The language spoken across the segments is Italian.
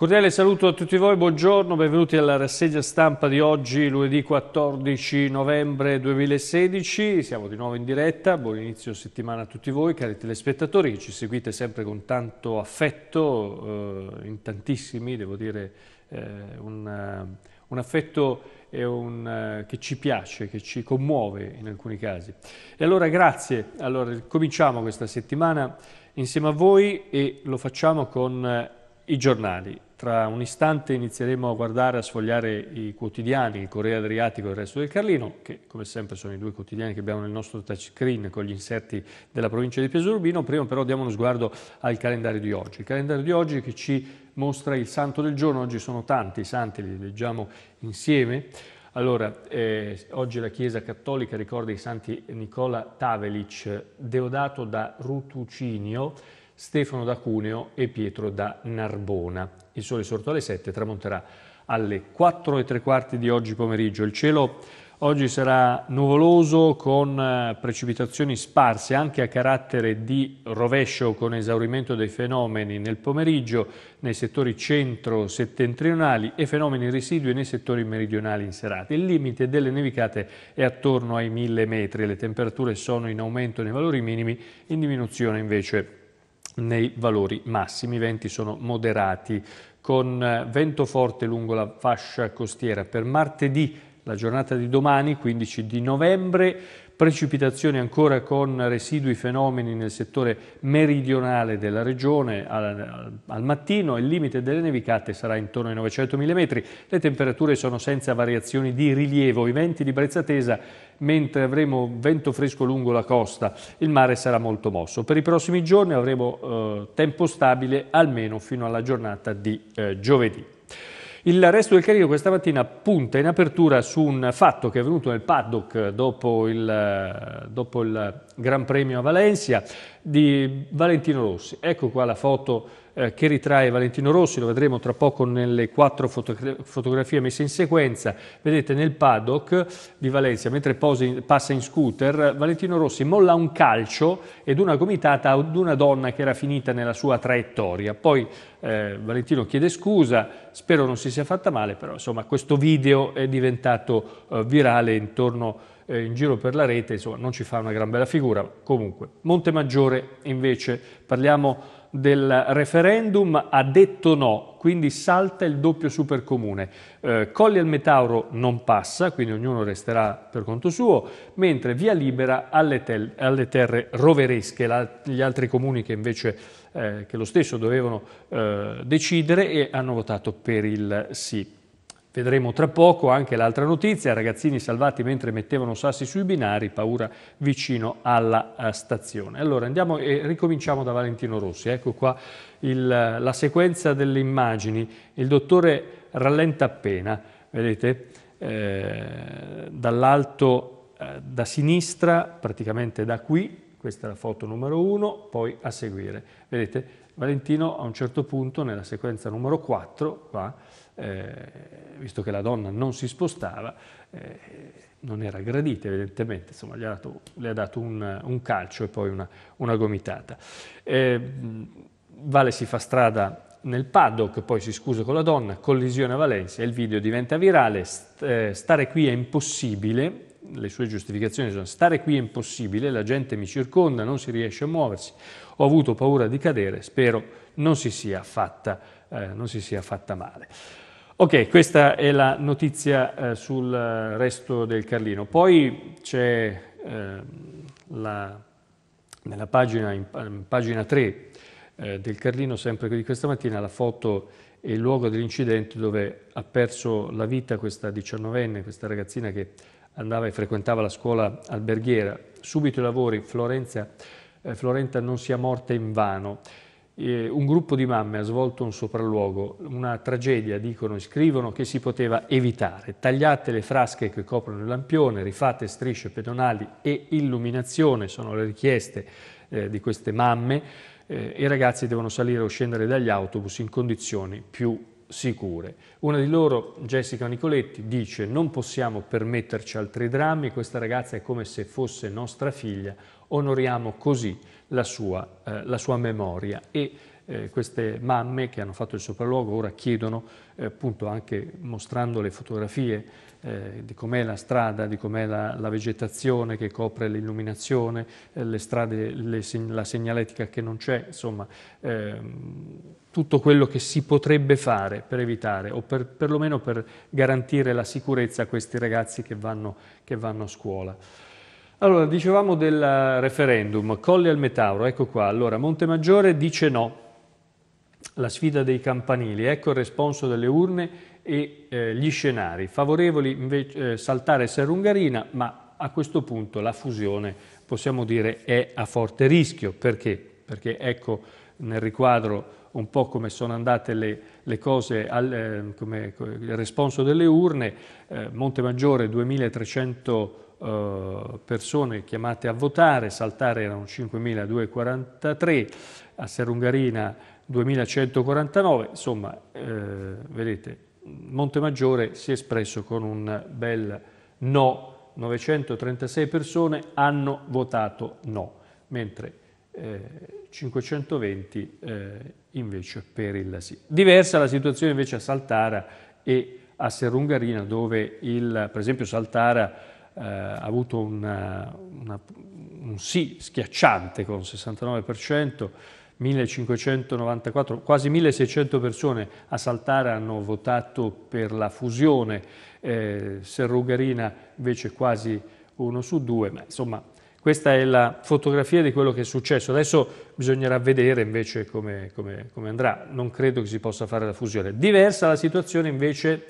Cordiale saluto a tutti voi, buongiorno, benvenuti alla rassegna stampa di oggi, lunedì 14 novembre 2016. Siamo di nuovo in diretta, buon inizio settimana a tutti voi, cari telespettatori, che ci seguite sempre con tanto affetto, eh, in tantissimi, devo dire, eh, un, un, affetto un, che ci piace, che ci commuove in alcuni casi. E allora grazie, allora, cominciamo questa settimana insieme a voi e lo facciamo con eh, i giornali. Tra un istante inizieremo a guardare, a sfogliare i quotidiani, il Corriere Adriatico e il resto del Carlino, che come sempre sono i due quotidiani che abbiamo nel nostro touchscreen con gli inserti della provincia di Piazza Urbino. Prima però diamo uno sguardo al calendario di oggi. Il calendario di oggi che ci mostra il santo del giorno, oggi sono tanti i santi, li leggiamo insieme. Allora, eh, oggi la Chiesa Cattolica ricorda i santi Nicola Tavelic, Deodato da Rutucinio, Stefano da Cuneo e Pietro da Narbona. Il sole sorto alle 7 tramonterà alle 4 e tre quarti di oggi pomeriggio. Il cielo oggi sarà nuvoloso con eh, precipitazioni sparse anche a carattere di rovescio con esaurimento dei fenomeni nel pomeriggio nei settori centro-settentrionali e fenomeni residui nei settori meridionali in serata. Il limite delle nevicate è attorno ai 1000 metri, le temperature sono in aumento nei valori minimi, in diminuzione invece nei valori massimi. I venti sono moderati con eh, vento forte lungo la fascia costiera. Per martedì, la giornata di domani, 15 di novembre, precipitazioni ancora con residui fenomeni nel settore meridionale della regione. Al, al, mattino, il limite delle nevicate sarà intorno ai 900 mm, le temperature sono senza variazioni di rilievo, i venti di brezza tesa mentre avremo vento fresco lungo la costa, il mare sarà molto mosso. Per i prossimi giorni avremo eh, tempo stabile almeno fino alla giornata di eh, giovedì. Il resto del Carino questa mattina punta in apertura su un fatto che è avvenuto nel paddock dopo il, dopo il Gran Premio a Valencia di Valentino Rossi. Ecco qua la foto eh, che ritrae Valentino Rossi, lo vedremo tra poco nelle quattro fotogra fotografie messe in sequenza. Vedete nel paddock di Valencia, mentre posi, passa in scooter, Valentino Rossi molla un calcio ed una gomitata ad una donna che era finita nella sua traiettoria. Poi eh, Valentino chiede scusa, spero non si sia fatta male, però insomma questo video è diventato eh, virale intorno eh, in giro per la rete, insomma non ci fa una gran bella figura. Comunque, Montemaggiore invece parliamo del referendum ha detto no, quindi salta il doppio supercomune. Eh, Colli al Metauro non passa, quindi ognuno resterà per conto suo, mentre via libera alle, tel- alle terre roveresche, la- gli altri comuni che invece eh, che lo stesso dovevano eh, decidere e hanno votato per il sì. Vedremo tra poco anche l'altra notizia, ragazzini salvati mentre mettevano sassi sui binari, paura vicino alla uh, stazione. Allora andiamo e ricominciamo da Valentino Rossi. Ecco qua il, la sequenza delle immagini. Il dottore rallenta appena, vedete, eh, dall'alto, eh, da sinistra, praticamente da qui, questa è la foto numero uno, poi a seguire. Vedete, Valentino a un certo punto, nella sequenza numero 4, qua, eh, visto che la donna non si spostava, eh, non era gradita evidentemente, insomma gli ha dato, le ha dato un, un calcio e poi una, una gomitata. Eh, vale si fa strada nel paddock, poi si scusa con la donna, collisione a Valencia, il video diventa virale, st eh, stare qui è impossibile, le sue giustificazioni sono stare qui è impossibile, la gente mi circonda, non si riesce a muoversi, ho avuto paura di cadere, spero non si sia fatta, eh, non si sia fatta male. Ok, questa è la notizia eh, sul resto del Carlino. Poi c'è eh, la, nella pagina, in, in pagina 3 eh, del Carlino, sempre di questa mattina, la foto e il luogo dell'incidente dove ha perso la vita questa diciannovenne, questa ragazzina che andava e frequentava la scuola alberghiera. Subito i lavori, Florenza, eh, Florenta non sia morta in vano eh, un gruppo di mamme ha svolto un sopralluogo, una tragedia, dicono e scrivono, che si poteva evitare. Tagliate le frasche che coprono il lampione, rifate strisce pedonali e illuminazione, sono le richieste eh, di queste mamme. Eh, I ragazzi devono salire o scendere dagli autobus in condizioni più sicure. Una di loro, Jessica Nicoletti, dice non possiamo permetterci altri drammi, questa ragazza è come se fosse nostra figlia, onoriamo così la sua, eh, la sua memoria e eh, queste mamme che hanno fatto il sopralluogo ora chiedono, eh, appunto anche mostrando le fotografie eh, di com'è la strada, di com'è la, la, vegetazione che copre l'illuminazione, eh, le strade, le, la segnaletica che non c'è, insomma ehm, tutto quello che si potrebbe fare per evitare o per, perlomeno per garantire la sicurezza a questi ragazzi che vanno, che vanno a scuola. Allora, dicevamo del referendum, Colli al Metauro, ecco qua. Allora, Montemaggiore dice no, la sfida dei campanili, ecco il responso delle urne e eh, gli scenari. Favorevoli invece eh, saltare Serrungarina, ma a questo punto la fusione possiamo dire è a forte rischio. Perché? Perché ecco nel riquadro un po' come sono andate le, le cose, al, eh, come il responso delle urne, eh, Montemaggiore 2300 eh, persone chiamate a votare, Saltare erano 5.243, a Serungarina 2.149, insomma, eh, vedete, Montemaggiore si è espresso con un bel no, 936 persone hanno votato no, mentre eh, 520 eh, invece per il sì. Diversa la situazione invece a Saltara e a Serungarina dove il, per esempio Saltara eh, ha avuto una, una, un sì schiacciante con il 69%, 1594, quasi 1600 persone a Saltara hanno votato per la fusione, eh, Serrugarina invece quasi uno su due, ma insomma questa è la fotografia di quello che è successo. Adesso bisognerà vedere invece come, come, come andrà. Non credo che si possa fare la fusione. Diversa la situazione invece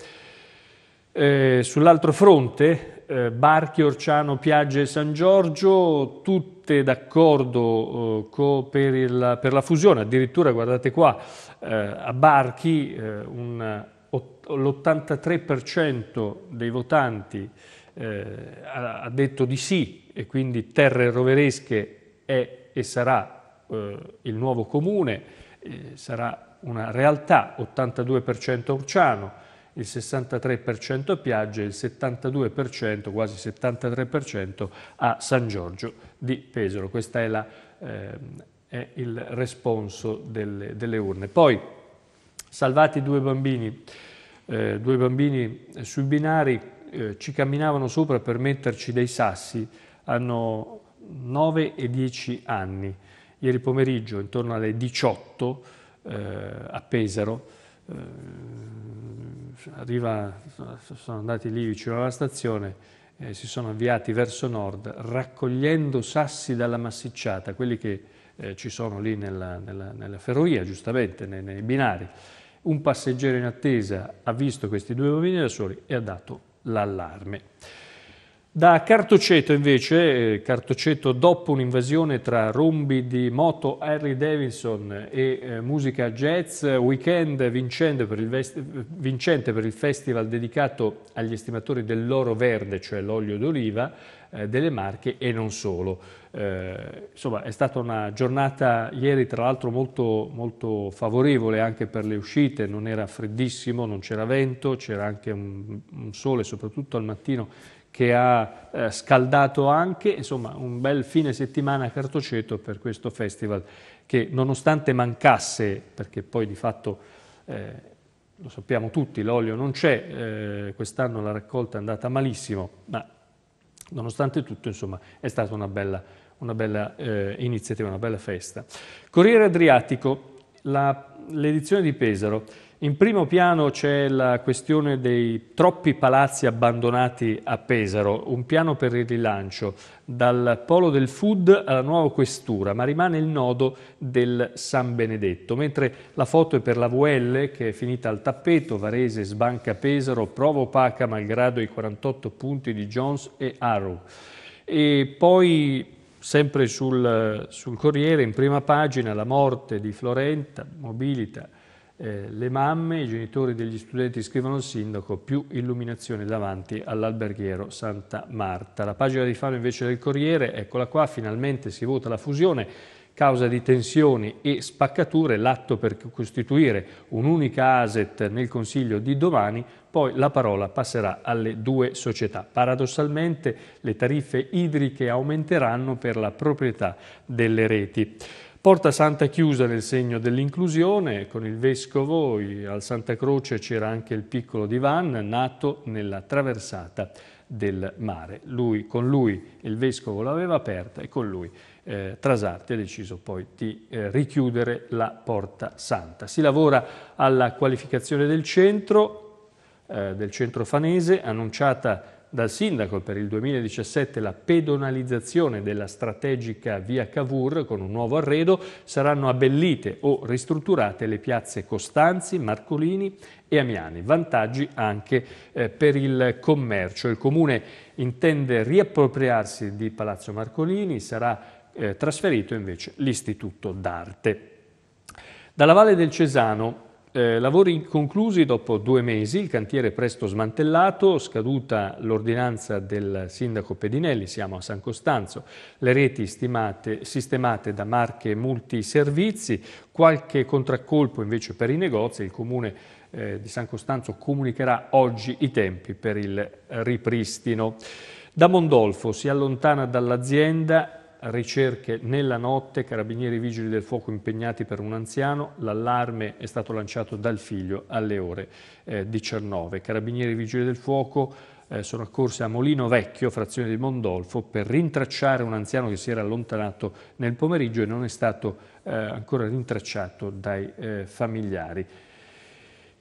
eh, sull'altro fronte, eh, Barchi, Orciano, Piagge e San Giorgio, tutte d'accordo eh, per, per, la fusione. Addirittura, guardate qua, eh, a Barchi eh, l'83% dei votanti eh, ha, ha detto di sì e quindi Terre Roveresche è e sarà il nuovo comune, sarà una realtà, 82% Urciano, il 63% a Piaggia, il 72%, quasi 73% a San Giorgio di Pesaro. Questo è, eh, è, il responso delle, delle, urne. Poi, salvati due bambini, eh, due bambini sui binari, eh, ci camminavano sopra per metterci dei sassi, hanno 9 e 10 anni. Ieri pomeriggio, intorno alle 18, eh, a Pesaro, eh, arriva, sono andati lì vicino alla stazione, eh, si sono avviati verso nord, raccogliendo sassi dalla massicciata, quelli che eh, ci sono lì nella, nella, nella ferrovia, giustamente, nei, nei binari. Un passeggero in attesa ha visto questi due bambini da soli e ha dato l'allarme. Da Cartoceto invece, eh, Cartoceto dopo un'invasione tra rombi di moto Harry Davidson e eh, musica jazz, weekend vincente per, vincente per, il festival dedicato agli estimatori dell'oro verde, cioè l'olio d'oliva, eh, delle Marche e non solo. Eh, insomma è stata una giornata ieri tra l'altro molto, molto, favorevole anche per le uscite, non era freddissimo, non c'era vento, c'era anche un, un sole soprattutto al mattino che ha eh, scaldato anche, insomma un bel fine settimana a Cartoceto per questo festival che nonostante mancasse, perché poi di fatto eh, lo sappiamo tutti, l'olio non c'è, eh, quest'anno la raccolta è andata malissimo, ma nonostante tutto insomma è stata una bella, una bella eh, iniziativa, una bella festa. Corriere Adriatico, l'edizione di Pesaro, in primo piano c'è la questione dei troppi palazzi abbandonati a Pesaro, un piano per il rilancio, dal polo del food alla nuova questura, ma rimane il nodo del San Benedetto, mentre la foto è per la VL che è finita al tappeto, Varese sbanca Pesaro, prova opaca malgrado i 48 punti di Jones e Arrow. E poi sempre sul, sul Corriere, in prima pagina, la morte di Florenta, mobilita, eh, le mamme, i genitori degli studenti scrivono al sindaco, più illuminazione davanti all'alberghiero Santa Marta. La pagina di Fano invece del Corriere, eccola qua, finalmente si vota la fusione, causa di tensioni e spaccature, l'atto per costituire un'unica ASET nel Consiglio di domani, poi la parola passerà alle due società. Paradossalmente le tariffe idriche aumenteranno per la proprietà delle reti. Porta Santa chiusa nel segno dell'inclusione, con il vescovo al Santa Croce c'era anche il piccolo divan nato nella traversata del mare. Lui, con lui il vescovo l'aveva aperta e con lui eh, Trasarti ha deciso poi di eh, richiudere la Porta Santa. Si lavora alla qualificazione del centro, eh, del centro fanese, annunciata dal sindaco per il 2017 la pedonalizzazione della strategica via Cavour con un nuovo arredo, saranno abbellite o ristrutturate le piazze Costanzi, Marcolini e Amiani. Vantaggi anche eh, per il commercio. Il Comune intende riappropriarsi di Palazzo Marcolini, sarà eh, trasferito invece l'Istituto d'Arte. Dalla Valle del Cesano eh, lavori conclusi dopo due mesi, il cantiere presto smantellato, scaduta l'ordinanza del sindaco Pedinelli, siamo a San Costanzo, le reti stimate, sistemate da marche multiservizi, qualche contraccolpo invece per i negozi, il comune eh, di San Costanzo comunicherà oggi i tempi per il ripristino. Da Mondolfo si allontana dall'azienda ricerche nella notte, carabinieri vigili del fuoco impegnati per un anziano, l'allarme è stato lanciato dal figlio alle ore eh, 19. Carabinieri vigili del fuoco eh, sono accorsi a Molino Vecchio, frazione di Mondolfo, per rintracciare un anziano che si era allontanato nel pomeriggio e non è stato eh, ancora rintracciato dai eh, familiari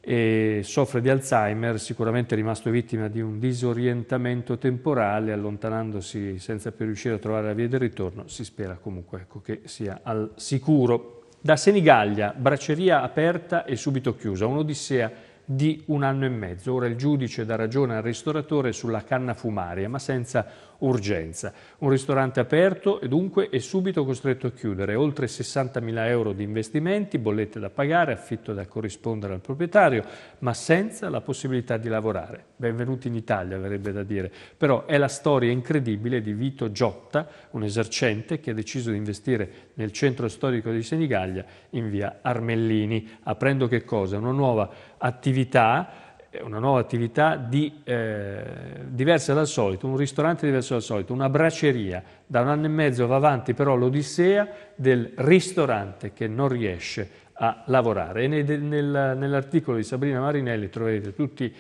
e soffre di Alzheimer, sicuramente è rimasto vittima di un disorientamento temporale, allontanandosi senza più riuscire a trovare la via del ritorno, si spera comunque ecco, che sia al sicuro. Da Senigallia, bracceria aperta e subito chiusa, un'odissea di un anno e mezzo. Ora il giudice dà ragione al ristoratore sulla canna fumaria, ma senza urgenza. Un ristorante aperto e dunque è subito costretto a chiudere. Oltre 60.000 euro di investimenti, bollette da pagare, affitto da corrispondere al proprietario, ma senza la possibilità di lavorare. Benvenuti in Italia, verrebbe da dire. Però è la storia incredibile di Vito Giotta, un esercente che ha deciso di investire nel centro storico di Senigallia in via Armellini, aprendo che cosa? Una nuova attività una nuova attività di, eh, diversa dal solito, un ristorante diverso dal solito, una braceria. Da un anno e mezzo va avanti però l'odissea del ristorante che non riesce a lavorare. E nel, nel, nell'articolo di Sabrina Marinelli troverete tutti,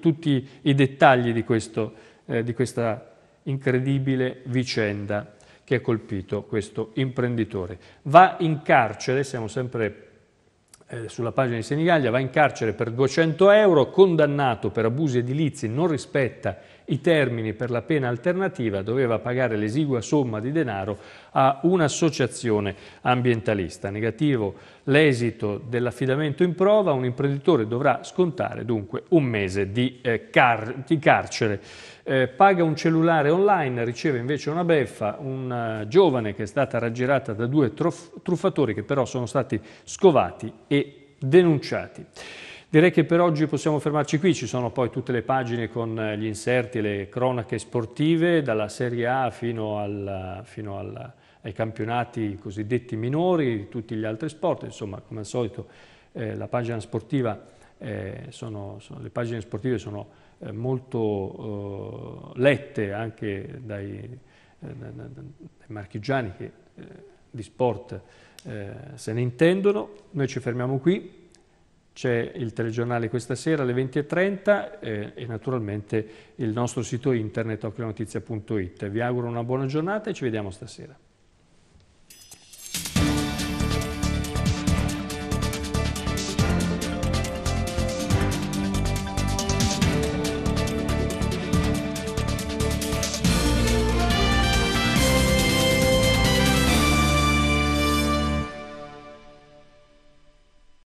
tutti i dettagli di, questo, eh, di questa incredibile vicenda che ha colpito questo imprenditore. Va in carcere, siamo sempre eh, sulla pagina di Senigallia, va in carcere per 200 euro, condannato per abusi edilizi, non rispetta i termini per la pena alternativa, doveva pagare l'esigua somma di denaro a un'associazione ambientalista. Negativo l'esito dell'affidamento in prova, un imprenditore dovrà scontare dunque un mese di, eh, car di carcere. Eh, paga un cellulare online, riceve invece una beffa, una giovane che è stata raggirata da due truffatori che però sono stati scovati e denunciati. Direi che per oggi possiamo fermarci qui, ci sono poi tutte le pagine con gli inserti, le cronache sportive, dalla Serie A fino, al, fino al, ai campionati cosiddetti minori, tutti gli altri sport, insomma come al solito eh, la pagina sportiva, eh, sono, sono, le pagine sportive sono eh, molto eh, lette anche dai, eh, dai, marchigiani che eh, di sport se ne intendono. Noi ci fermiamo qui, c'è il telegiornale questa sera alle 20.30 eh, e naturalmente il nostro sito internet occhionotizia.it. Vi auguro una buona giornata e ci vediamo stasera.